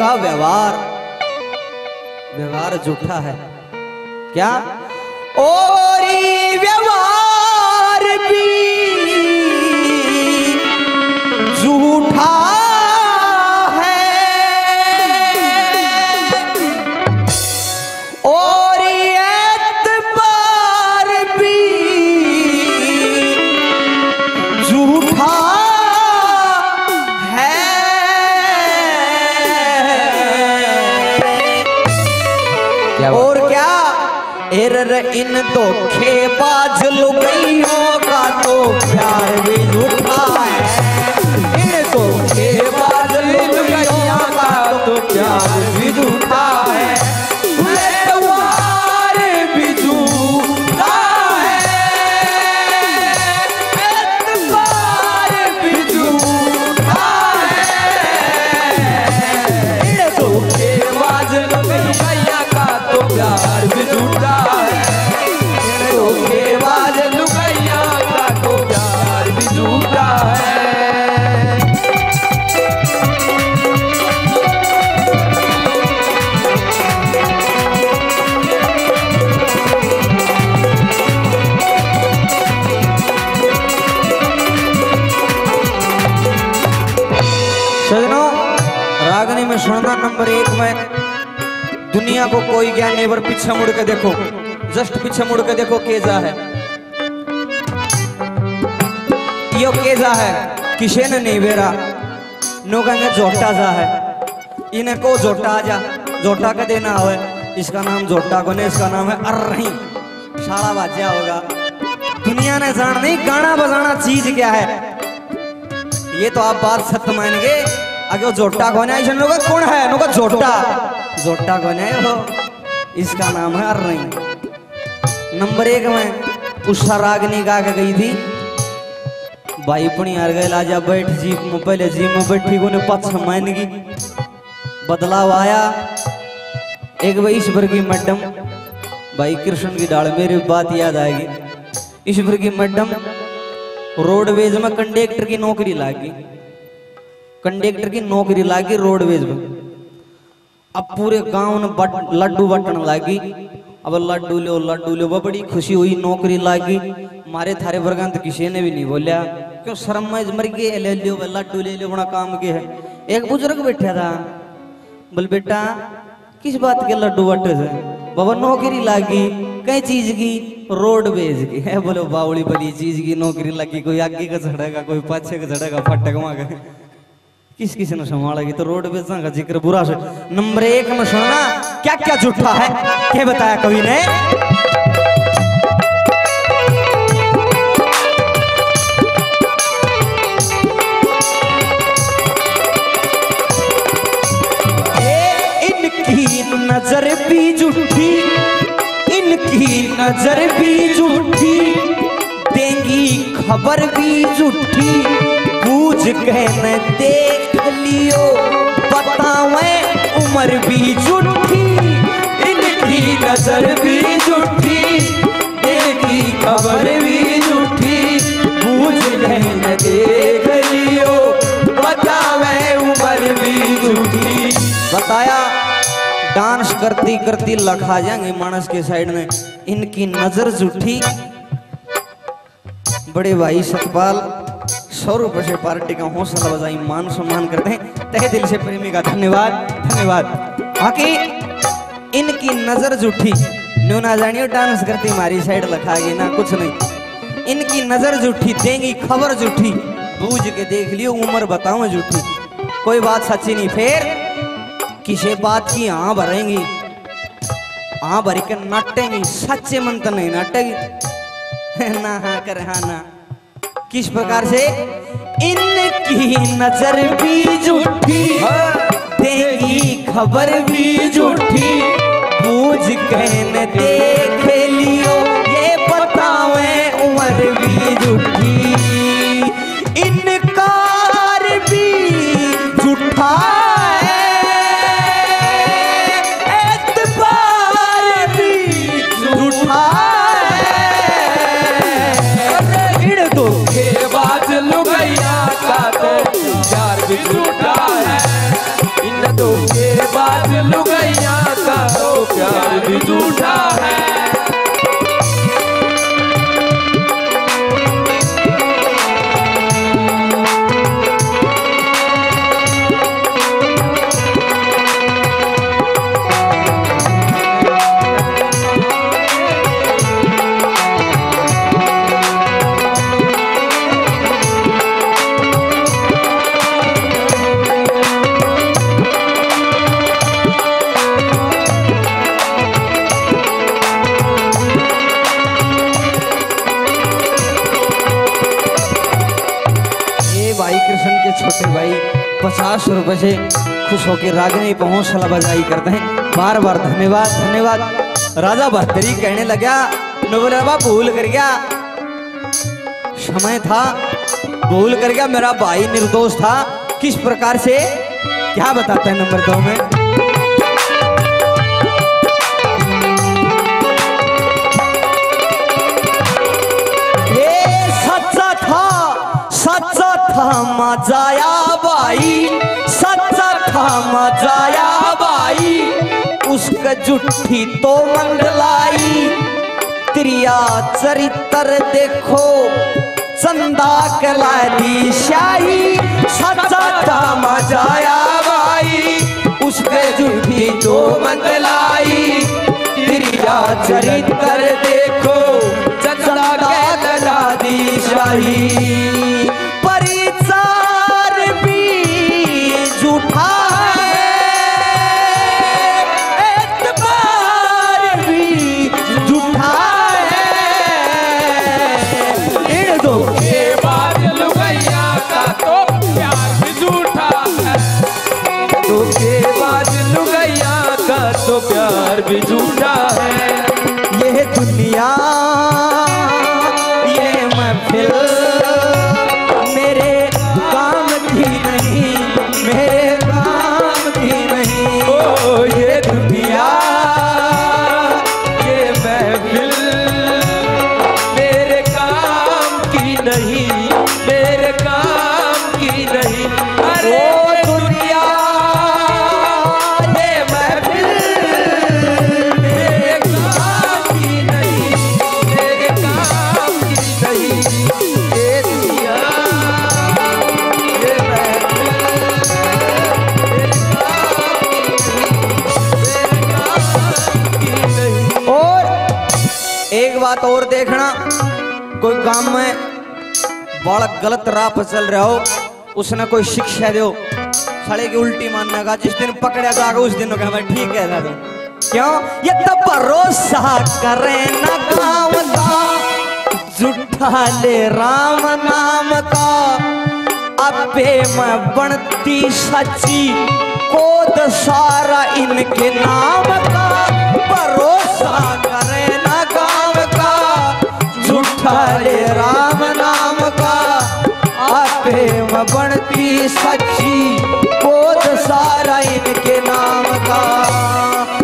इनका व्यवहार। व्यवहार झूठा है। क्या? ओरी व्यवहार। एरर इन धोखेबाज लुगैयों का तो प्यार भी सजनों रागनी में सुनना नंबर एक में, दुनिया को कोई ज्ञान नहीं, पर पीछे मुड़ के देखो, जस्ट पीछे मुड़ के देखो केजा है। यो केजा है, किसे ने नहीं बेरा? नो कहेंगे जोटा सा है। इन्हें को जोटा आ जा? जोटा का देना हो इसका नाम जोटा को नहीं, इसका नाम है अर्रही सारा बाजा होगा। दुनिया ने जान नहीं, गाना बजाना चीज़ क्या है? ये तो आप बात सत्य मानेंगे। आगे जोटा कौन है लोग, कौन है? नुका जोटा जोटा कौन है इसका नाम है अर्रई नंबर एक में उषा रागनी गा के गई थी। भाई पणी हार गए, लाजा बैठ, जीप में पहले जीप में बैठी को पाछ मान गई बदलाव आया। एक भाई ईश्वर की मैडम, भाई कृष्ण की डाल, मेरी बात याद आएगी। ईश्वर की मैडम, रोडवेज़ में कंडक्टर की नौकरी लागी। कंडक्टर की नौकरी लागी रोडवेज़ में। अब पूरे गाँव में बट, लड्डू बटन लागी। अब लड्डू लो लड्डू लो बड़ी खुशी हुई नौकरी लागी। मारे थारे वर्गांत किसी ने भी नहीं बोलिया। क्यों शर्म में मर गए ले लियो लड्डू ले लियो बड़ा काम के है। एक बुज़ुर्ग बैठा था। बोल बेटा किस बात के लड्डू बटे से बाबा नौकरी लागी कई चीज़ की रोडवेज़ की। है बोलो बावड़ी बली चीज़ की नौकरी लगी कोई आगे का झड़ेगा कोई पाछे का झड़ेगा फटक मांगे किस किसी ने संभालेगी तो रोडवेज़ का ज़िक्र बुरा से। नंबर एक में सुनना क्या क्या झूठा है? क्या बताया कवि ने? नज़र भी झूठी इनकी नज़र भी झूठी देंगी खबर भी झूठी पूछ के न देख लियो। बतावे उम्र भी झूठी, इनकी नज़र भी झूठी देंगी खबर भी झूठी। पूछ के न देख लियो। बतावे उम्र भी झूठी। बताया, डांस करती करती लखा जाएँगे मानस के साइड में। इनकी नज़र झूठी। बड़े भाई सतपाल सौ रुपए से पार्टी का हौसला बजाई मान सम्मान करते हैं। तहे दिल से प्रेमी का धन्यवाद धन्यवाद। बाकी इनकी नज़र झूठी न्यू ना जानियो डांस करती हमारी साइड लखाएगी ना कुछ नहीं। इनकी नज़र झूठी, देंगी खबर झूठी। बूझ के देख लियो, उम्र बताऊँ झूठी। कोई बात सच्ची नहीं, फिर किसी बात की हाँ भरेंगी। हाँ भर के नाटेंगी, सच्चे मन तो नहीं नाटेगी। ना हाँ कर हाँ ना। किस प्रकार से इनकी नज़र भी झूठी तेरी खबर भी झूठी पूछ कहने देख लियो, ये बतावे उम्र भी झूठी प्यार भी झूठा है। पचास रुपए से खुश होकर रागनी पहुँच सला बजाई करते हैं। बार बार धन्यवाद धन्यवाद। राजा भरतरी कहने लगा न भूल कर गया। समय था, भूल कर गया। मेरा भाई निर्दोष था। किस प्रकार से? क्या बताते हैं नंबर दो में? सच्चा था सच्चा था मजाया बाई सच्चा था मजाया बाई। उसका जुट्ठी तो मंडलाई। त्रिया चरित्र देखो। चंदा कला दी शाही। सच्चा था मजाया बाई। उसके जुट्ठी तो मंडलाई। त्रिया चरित्र प्यार भी झूठा बात और देखना। कोई काम में बड़ा गलत राह पर चल रहा हो, उसने कोई शिक्षा दो सड़े की उल्टी मानने का, जिस दिन पकड़ा जाएगा उस दिन कहा ठीक है, दादू। क्यों? ये तो भरोसा करे न काम का, झूठा ले राम नाम का। अबे मैं बनती सच्ची, कोद सारा इनके नाम का। भरोसा झूठा ले राम नाम का। आपे बनती सच्ची बोध सारा इनके नाम का।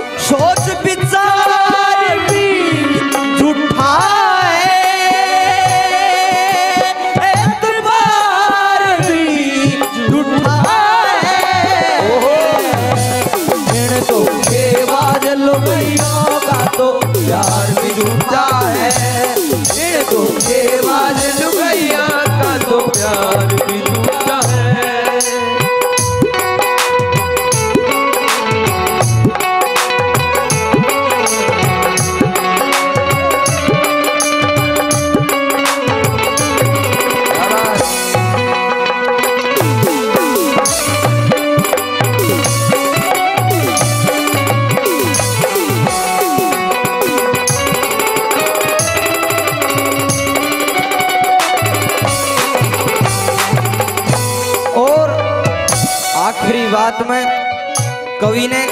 बात में कवि ने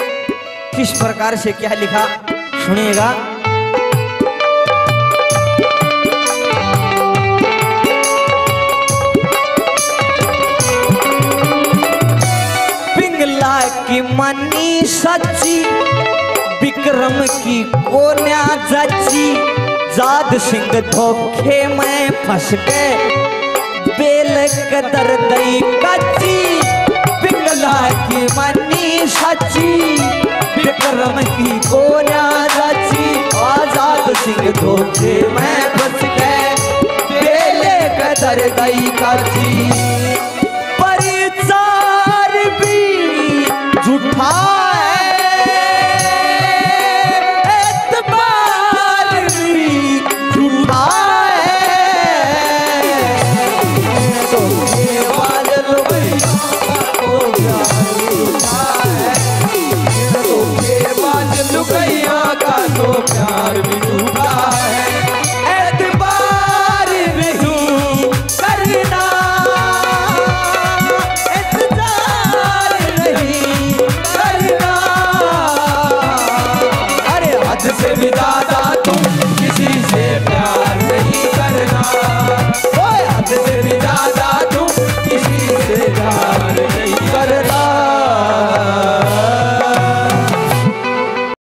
किस प्रकार से क्या लिखा, सुनिएगा। पिंगला की मनी सच्ची, विक्रम की कोन्या जच्ची, जाद सिंह धोखे में फंस गए, बेल कदर दई कच्ची। की मनी सची विक्रम की कोना आज़ाद सिंह धोखे मैं फंस गए, बेले कदर गई परिचार भी झूठा